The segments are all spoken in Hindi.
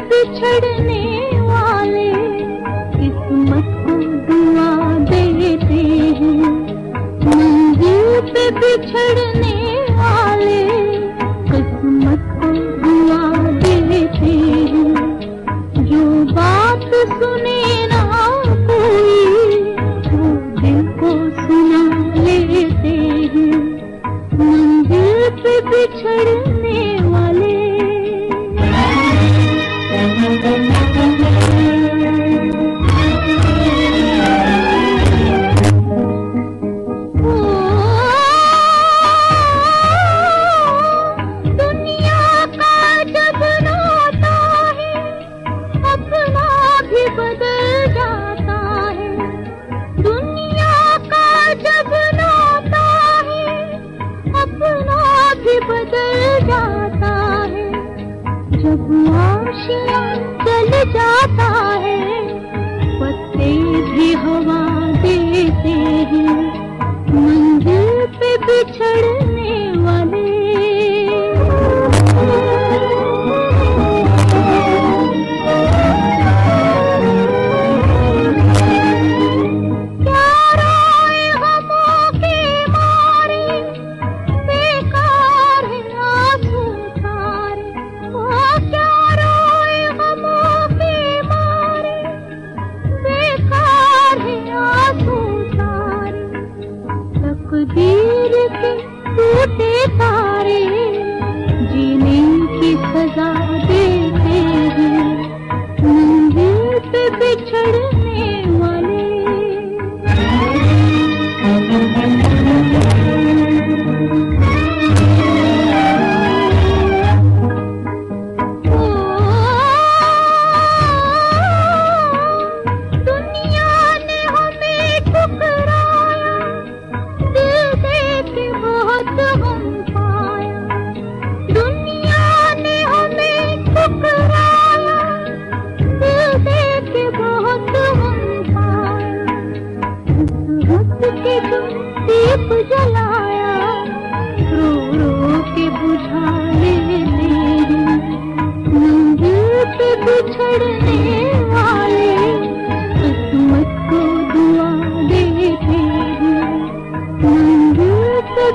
बिछड़ने वाले किस्मत को दुआ देते हैं। पे बिछड़ने सब चल जाता है पत्ते भी हवा देते हैं। मंदिर पे बिछड़ने वाले be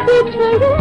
छोड़ो